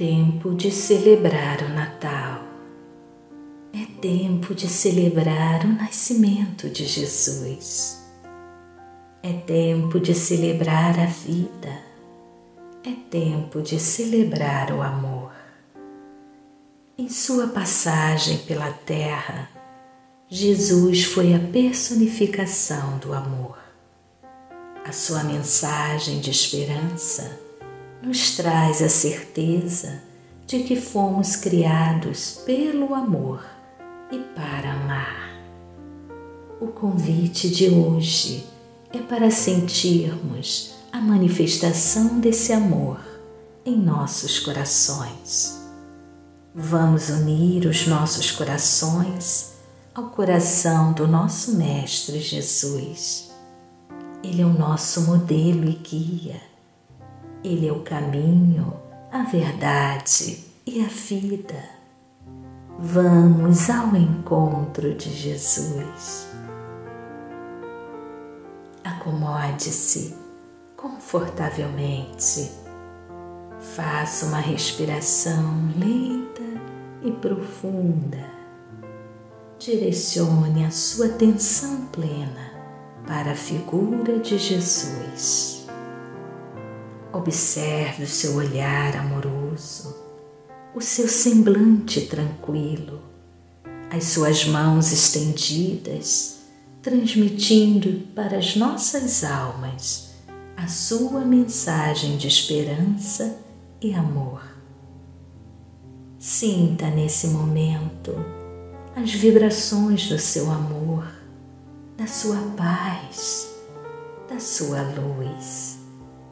tempo de celebrar o Natal. É tempo de celebrar o nascimento de Jesus. É tempo de celebrar a vida. É tempo de celebrar o amor. Em sua passagem pela terra, Jesus foi a personificação do amor. A sua mensagem de esperança nos traz a certeza de que fomos criados pelo amor e para amar. O convite de hoje é para sentirmos a manifestação desse amor em nossos corações. Vamos unir os nossos corações ao coração do nosso Mestre Jesus. Ele é o nosso modelo e guia ele é o caminho, a verdade e a vida. Vamos ao encontro de Jesus. Acomode-se confortavelmente. Faça uma respiração lenta e profunda. Direcione a sua atenção plena para a figura de Jesus. Observe o seu olhar amoroso, o seu semblante tranquilo, as suas mãos estendidas, transmitindo para as nossas almas a sua mensagem de esperança e amor. Sinta nesse momento as vibrações do seu amor, da sua paz, da sua luz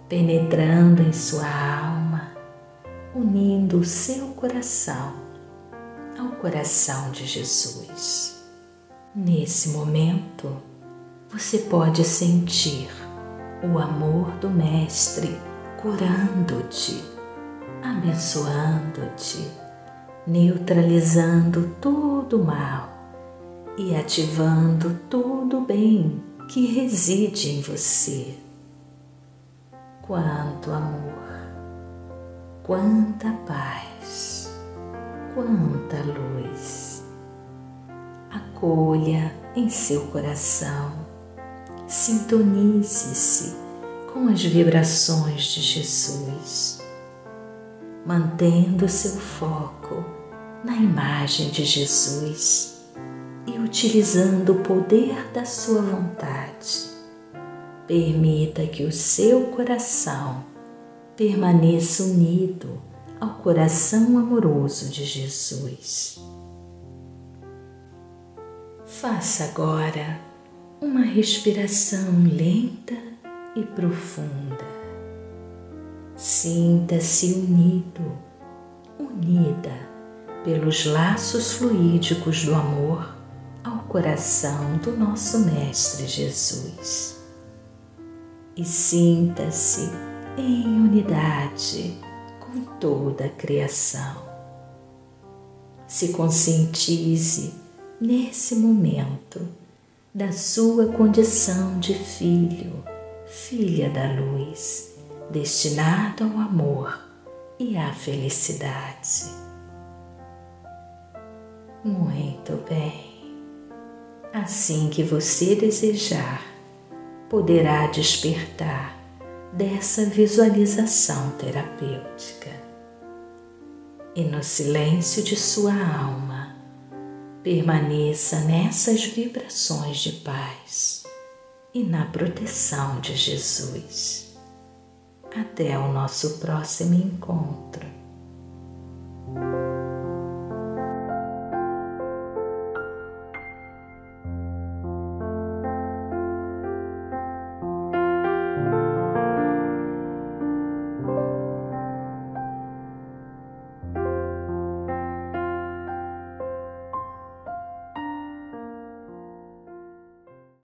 penetrando em sua alma, unindo o seu coração ao coração de Jesus. Nesse momento, você pode sentir o amor do Mestre curando-te, abençoando-te, neutralizando todo o mal e ativando todo o bem que reside em você quanto amor, quanta paz, quanta luz. Acolha em seu coração, sintonize-se com as vibrações de Jesus, mantendo seu foco na imagem de Jesus e utilizando o poder da sua vontade Permita que o seu coração permaneça unido ao coração amoroso de Jesus. Faça agora uma respiração lenta e profunda. Sinta-se unido, unida pelos laços fluídicos do amor ao coração do nosso Mestre Jesus e sinta-se em unidade com toda a criação. Se conscientize nesse momento da sua condição de filho, filha da luz, destinado ao amor e à felicidade. Muito bem. Assim que você desejar, poderá despertar dessa visualização terapêutica. E no silêncio de sua alma, permaneça nessas vibrações de paz e na proteção de Jesus. Até o nosso próximo encontro.